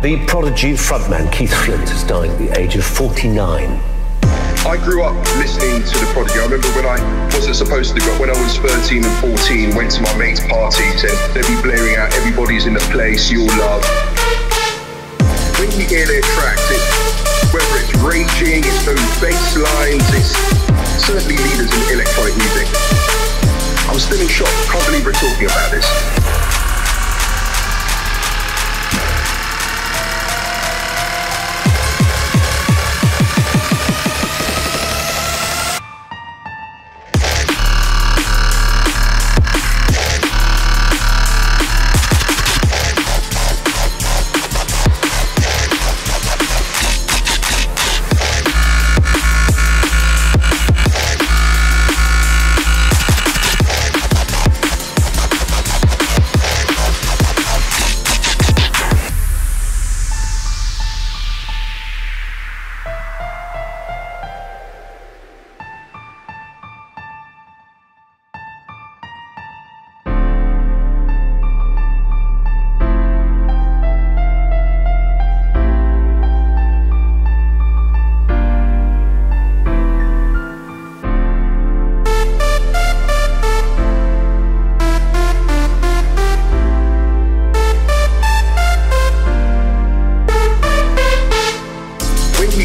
The Prodigy frontman Keith Flint is dying at the age of 49. I grew up listening to the Prodigy. I remember when I wasn't supposed to go, when I was 13 and 14, went to my mates' parties and they'd be blaring out "Everybody's in the place, your love." When you hear their tracks, it's, whether it's raging, it's those bass lines, it's certainly leaders in electronic music. I'm still in shock. Can't believe we're talking about this.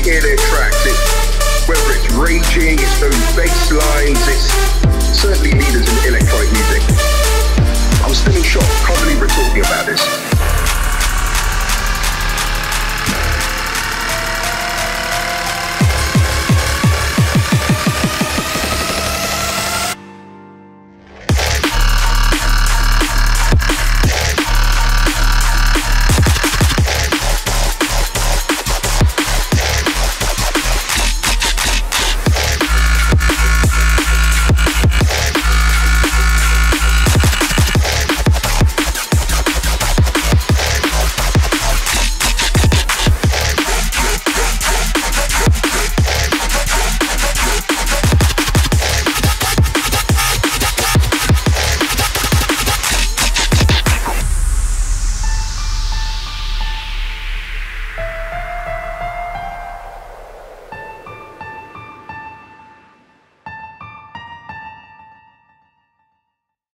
hear their tracks. It's, whether it's raging, it's those bass lines, it's